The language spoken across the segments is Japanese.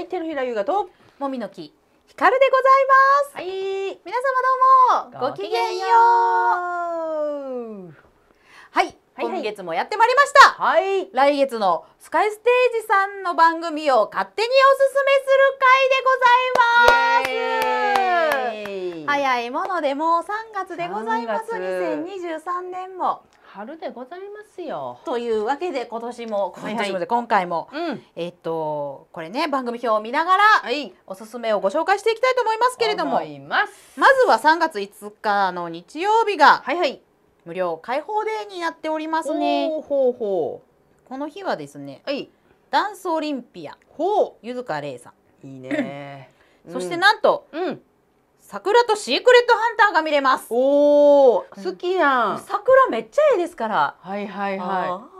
はい手のひらゆがともみの木ひかるでございます。はい。皆様どうもごきげんよう。はい、はい今月もやってまいりました。はい。来月のスカイステージさんの番組を勝手におすすめする回でございます。早いものでもう3月でございます。3月。2023年も春でございますよ。というわけで今年もはいはい。今年もで今回もうん。えっとこれね番組表を見ながらはい。おすすめをご紹介していきたいと思いますけれども。思います。まずは3月5日の日曜日がはいはい。無料開放デーになっておりますね。ほうほうほこの日はですねうはい。ダンスオリンピアほゆずかれいさういいね。ん。そしてななんとうん桜とシークレットハンターが見れます。おおうん好きやん。桜めっちゃええですから。はいはいはあ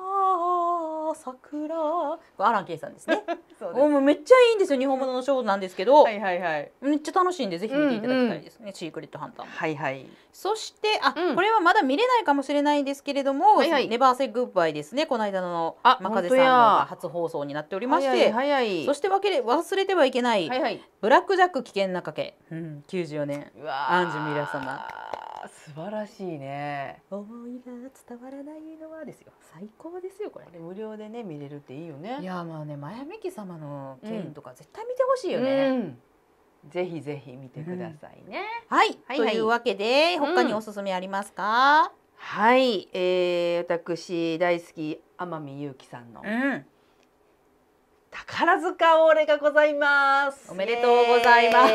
ー桜アランケイさんですね。い そうもうめっちゃいいんですよ日本物のショーなんですけど、はいはいはい。めっちゃ楽しいんでぜひ見ていただきたいですね、シークレットハンターも。はいはい。そしてあ、うん。これはまだ見れないかもしれないんですけれども、はいはい。ネバーセグッバイですね。この間のあマカゼさんの本当や。初放送になっておりまして、早い早い。そしてわけで忘れてはいけない、はいはい。ブラックジャック危険な賭け、うん、94年。アンジュミラ様素晴らしいね。思いが伝わらないのはですよ。最高ですよこれこれ無料でね見れるっていいよね。いやまあねマヤミキ様のケインとか絶対見てほしいよね、うん。ぜひぜひ見てくださいね、はい、はいというわけで他におすすめありますか、はい、えー、私大好き天海祐希さんのうん宝塚オーレがございます。おめでとうございま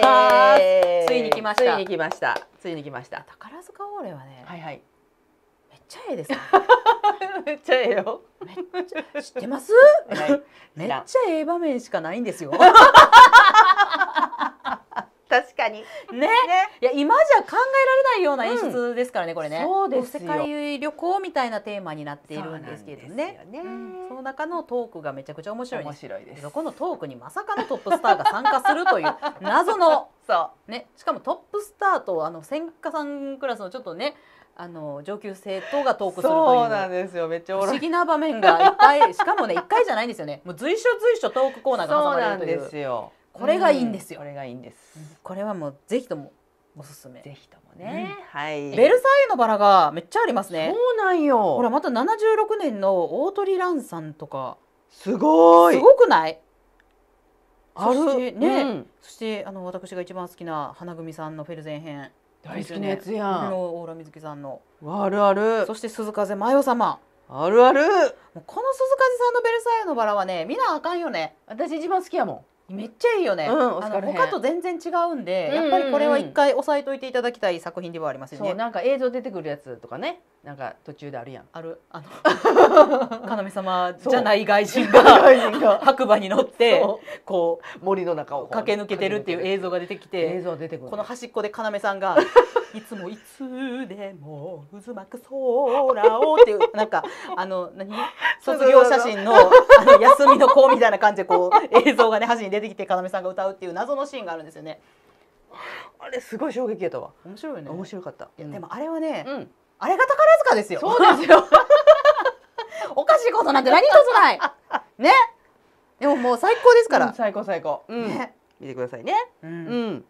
す。ついに来ました。ついに来ました。ついに来ました。宝塚オーレはね、はいはい。めっちゃええですよ めっちゃええよ。めっちゃ知ってます？はい。めっちゃええ場面しかないんですよ。ね 確かに。ね。いや今じゃ考えられないような演出ですからね、これね。そうですよ。世界旅行みたいなテーマになっているんですけれどね。そね。うん。その中のトークがめちゃくちゃ面白いです。面白いです。そこのトークにまさかのトップスターが参加するという 謎のそねしかもトップスターとあの千家さんクラスのちょっとねあの上級生とがトーうクするとそうなんいうですよ。めっちゃお不思議な場面がいっぱい。しかもね一回じゃないんですよね。もう随所随所トークコーナーが挟そうまなんでれるという。すよこれがいいんですよ。うこれがいいんです、これはもうぜひともおすすめ。ぜひともね、はい。ベルサイユのバラがめっちゃありますね。そうなんよ。ほらまた76年の大鳥蘭さんとか。すごい。すごくない？ある。ね、うん。そしてあの私が一番好きな花組さんのフェルゼン編。大好きなやつやん。の大浦瑞希さんの。あるある。そして鈴風真世様。あるある。この鈴風さんのベルサイユのバラはね見なあかんよね。私一番好きやもんめっちゃいいよね、うんオあの他と全然違うんで、やっぱりこれは一回押さえといていただきたい作品ではありますよね。そうなんか映像出てくるやつとかね。なんか途中であるやん。ある。あの 要様じゃない外人が白馬に乗ってそこ森の中をう駆け抜けてるっていう映像が出てき映て像出てくるこの端っこで要さんが「いつもいつでも渦巻く空を」っていうなんかあの何？卒業写真の あの休みの子みたいな感じでこう映像がね端に出てきて要さんが歌うっていう謎のシーンがあるんですよね。あれすごい衝撃やったわ面白いよね。面白かったいやでもあれはね、うんあれが宝塚ですよ。そうですよ おかしいことなんて何一つない。ね。でももう最高ですから。うん最高最高うんね。見てくださいねううんん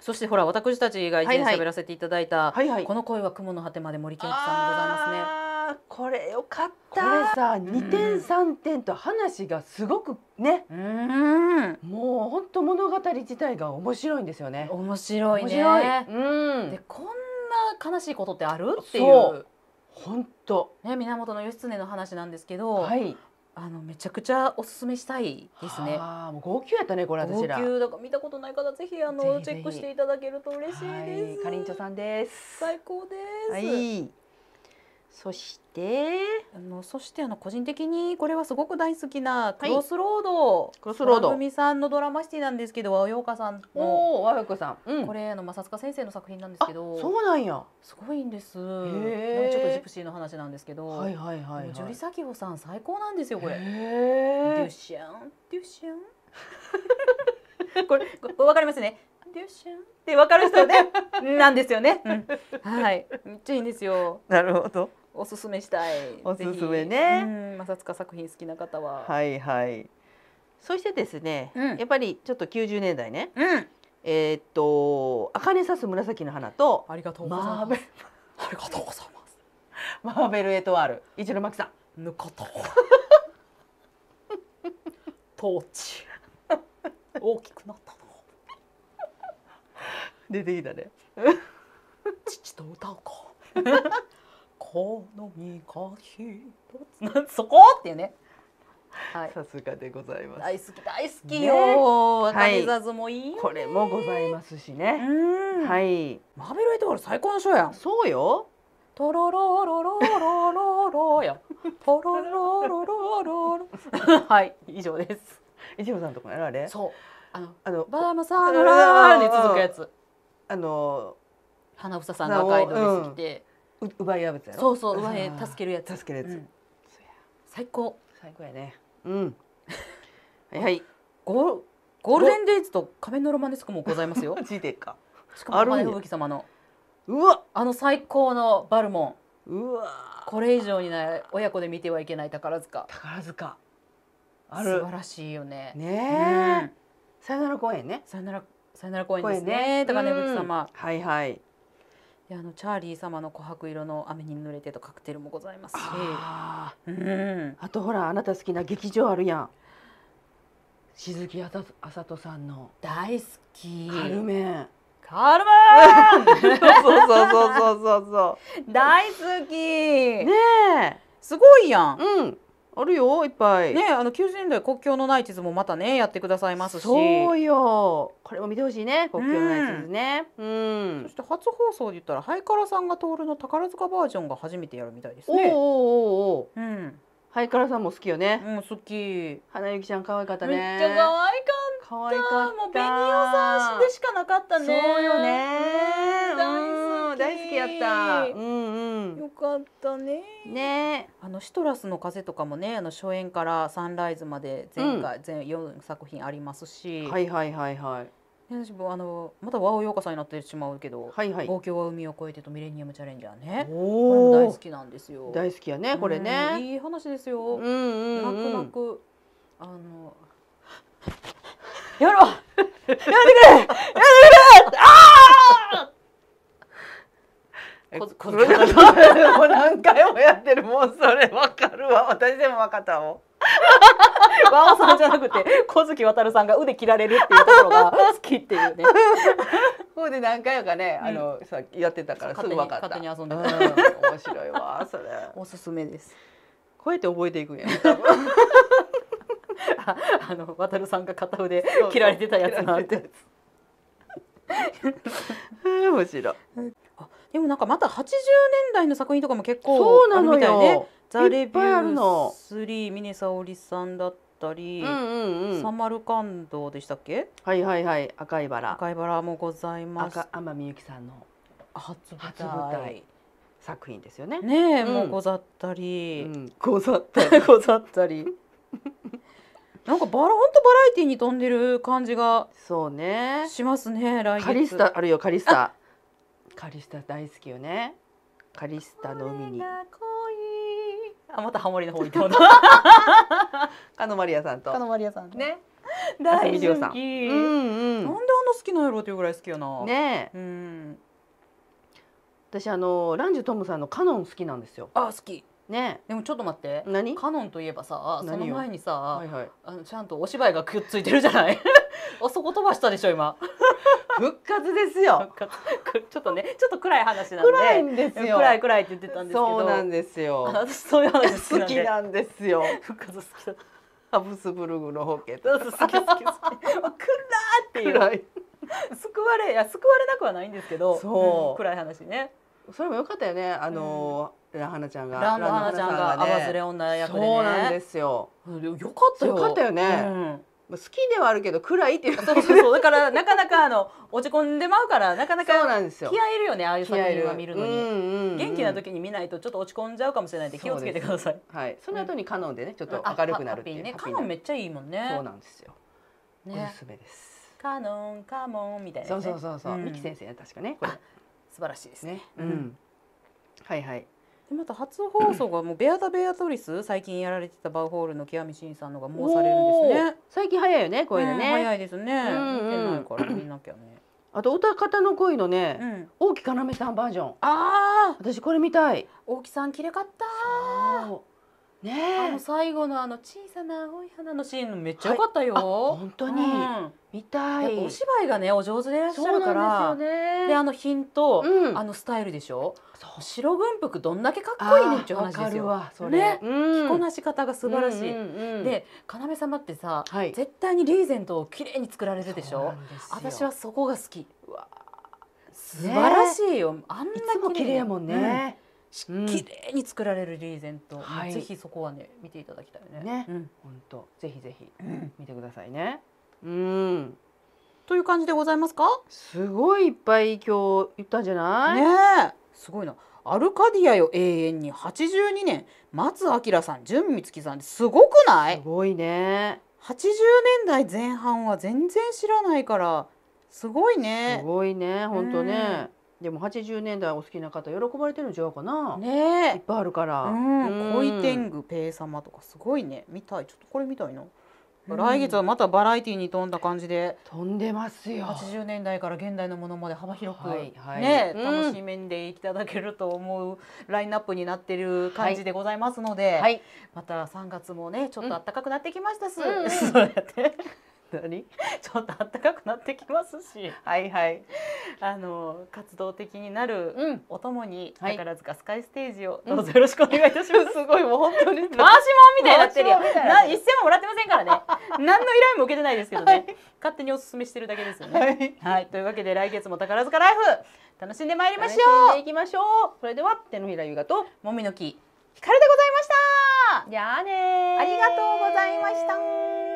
そしてほら私たちが以前喋らせていただいた、はいはい。この声は雲の果てまで森健一さんでございますね。これよかった。これさん2点3点と話がすごくね。うーん。もう本当物語自体が面白いんですよね。面白いね。面白い。うん。でこんな悲しいことってある？っていう。本当ね源義経の話なんですけど、はいあのめちゃくちゃおすすめしたいですね。ああもう号泣やったねこれ号私ら泣だから見たことない方ぜひあのチェックしていただけると嬉しいです。はいかりんちょさんです最高です。はいそして？あのそしてあの個人的にこれはすごく大好きなクロスロード、クロスロード。空組さんのドラマシティなんですけど和洋香さんの。和子さん。うん。これあの正塚先生の作品なんですあけどそうなんや。すごいんです。ちょっとジプシーの話なんですけど、はいはいはいジュリサキホさん最高なんですよこれ。デへュシャン？デュシャン？これわかりますね？デュシャン？ってわかる人ね。なんですよね。うん。はい。めっちゃいいんですよ。えなるほどおすすめしたい。おすすめね。うん、正塚作品好きな方は。はいはい。そしてですね、うん。やっぱりちょっと90年代ね。うん。えーっと茜さす紫の花とありがとうございマーベますありがとうございます。マーベルエトワール。一ノ牧さん。ぬかと。トーチ大きくなったの。出てきたね。父と歌うかこの身が一つなそこっていうね。はい。さすがでございます。大好き大好きね。よはい。これもございますしね、うん。はい。マーベルエトワール最高のショーやん。そうよ。トロロロロロロロやトロロロロロロはい以上です一ノさんとこやろあれそうあのあのバーマサーのラーに続くやつあの花房さんが赤いドレス着て、う奪い合うやつやろ？そうそう上へあー助けるやつ。助けるやつ、うん。最高。最高やね。うん。はいはい。ゴーゴールデンデイズと仮面のロマネスクもございますよ。マ ジでかしかもあるんや。玉吹雪様の。うわ。あの最高のバルモン。うわ。これ以上にない親子で見てはいけない宝塚。宝塚。あ素る晴らしいよね。ねえ、うん。さよなら公園ね。さよならさよなら公演です公園ね。高根吹様。うんはいはいであのチャーリー様の琥珀色の雨に濡れてとカクテルもございますし。あー。うん。あとほらあなた好きな劇場あるやん。鈴木あさあさとさんの。大好き。カルメン。カルメ そうそうそうそうそうそン大好き、うねえ。すごいやん。うんあるよいっぱい。ねあの90年代国境のない地図もまたねやってくださいますし。そうよ。これも見てほしいね国境のない地図ね。うん。そして初放送で言ったらハイカラさんが通るの宝塚バージョンが初めてやるみたいですね。おうおうおうおう。うん、ハイカラさんも好きよね。うん、好き。め花雪ちゃん可愛かったっねちゃ可愛か可愛かった。ったもうベニオさんでしかなかったね。そうよね。大好大好きやった。うんよかったね。うんね。あのシトラスの風とかもね、あの初演からサンライズまで前回、全四作品ありますし、はいはいはいはい。ね私もあのまた和尾陽子さんになってしまうけど、はいはい。東京は海を越えてとミレニアムチャレンジャーね。こ大好きなんですよ。大好きやねこれうんねいい話ですよ。うんうん泣くうん泣くあの。やろう。やめてくれ。やめてくれあえこここれもう何回もやってる。もうそれわかるわ。私でもわかったもんー和尾さんじゃなくて小月渉さんが腕切られるっていうところが好きっていうね。こうで何回かね、うん。あのさやってたからすぐわかった。勝手に遊んでん。面白いわそれ。おすすめです。こうやって覚えていくんや多分。ああの渉さんが片腕切られてたやつなんて。うん 面白い。あでもなんかまた80年代の作品とかも結構あるみたいね。よザ・レビいっぱいあるュのー3峰沙織さんだったり、うんうんうん。サマルカンドでしたっけ？はいはいはい。赤いバラ。赤いバラもございます。赤天海祐希さんの初舞台。作品ですよね。ねえ、うん。もうござったうり、ん、ござった。り ござったり。なんかバラ本当バラエティに飛んでる感じがそうね。しますね来月。カリスタあるよカリスタ。カリスタ大好きよね。カリスタの海に。あまたハモリの方行ってもらっカノマリアさんと。たマリアさんね。大みりおさん。好き、うんなんであんな好きなんやろうっていうぐらい好きやな。うん。ね。え、うん。私あのランジュトムさんのカノン好きなんですよ。あ好きねでもちょっと待ってえ、何？カノンといえばさその前にさ、はいはい。あのちゃんとお芝居がくっついてるじゃない？あそこ飛ばしたでしょ今復活ですよ。ちょっとねちょっと暗い話なんで暗いんですよ。暗い暗いって言ってたんですけどそうなんですよあ。私 そういう話好きなんですよ。復活好きだハブスブルグのホケット。そうそう好き好き好き暗っていう暗い。救われいや救われなくはないんですけどそうん暗い話ねそれも良かったよね。あの、ランハナちゃんが。ランド花ちゃんがアバズレ女役でねそうなんですよ。うんよかったよよかったよねうん好きではあるけど暗いっていう。そうそうそうだからなかなかあの落ち込んでまうからなかなかそうなんですよ。気合いるよねああいう作品は見るのに、うんうんうん元気な時に見ないとちょっと落ち込んじゃうかもしれないんで気をつけてください。はい。その後にカノンでね、ちょっとあ明るくなるっていう。ハッピーね。カノンめっちゃいいもんね。そうなんですよ。おねすすめです。カノンカモンみたいな、ね。そうそうそうそう。んミキ先生ね確かねこれあ素晴らしいですね。ね。うん。はいはい。でまた初放送がもうベアタ・ベアトリス 最近やられてたバウホールの極み真さんのがもうされるんですね。最近早いよねこれでうんね、早いですね。うんうん見てないから見なきゃね。あと歌方の恋のね、うん。大木かなめさんバージョンああ、私これ見たい大木さん綺麗かった。そうあねの最後のあの小さな青い花のシーンめっちゃ良かったよ。あ本当にうん見たいでお芝居がねお上手でいらっしゃるから。ですよねであの品と、うんあのスタイルでしょ？白軍服どんだけかっこいいねっていう話ですよ。わそれ、ねうん着こなし方が素晴らしい。うんうんうんで要様ってさ、はい絶対にリーゼントを綺麗に作られるでしょ？私はそこが好き。素晴らしいよ。あんな綺麗やもんね、うん。綺麗に作られるリーゼント、はい。ぜひそこはね見ていただきたいね。ね。うん。本当ぜひぜひうん。見てくださいね。うん。という感じでございますか？すごいいっぱい今日言ったんじゃない、ねえ、すごいな。アルカディアよ永遠に。82年。松明さん純美月さんすごくない？すごいね。80年代前半は全然知らないから。すごいすね。ごいね。本当ね、でも80年代お好きな方喜ばれてるんちゃうかな、いっねぱいあるから、え、うん、恋天狗ペイ様とかすごいね。見たい。ちょっとこれ見たいな。来月はまたバラエティに富んだ感じで。飛んでますよ。80年代から現代のものまで幅広く、はいはい。ね、うん。楽しめんでいただけると思うラインナップになってる感じでございますので、はい。また3月もねちょっと暖かくなってきましたし、うんうん。そうやって何？ちょっと暖かくなってきますしはいはいあの活動的になるうんおともにはい宝塚スカイステージをうんどうぞよろしくお願いいたします。すごいもう本当に 回しもんみたいになってるよ。な一銭ももらってませんからね。何の依頼も受けてないですけどね。勝手にお勧めしてるだけですよね。はいはい、というわけで来月も宝塚ライフ楽しんでまいりまし楽ょしんでいきましょうそれでは手のひらゆがとう。もみの木ひかるでございました。じゃあねーありがとうございました。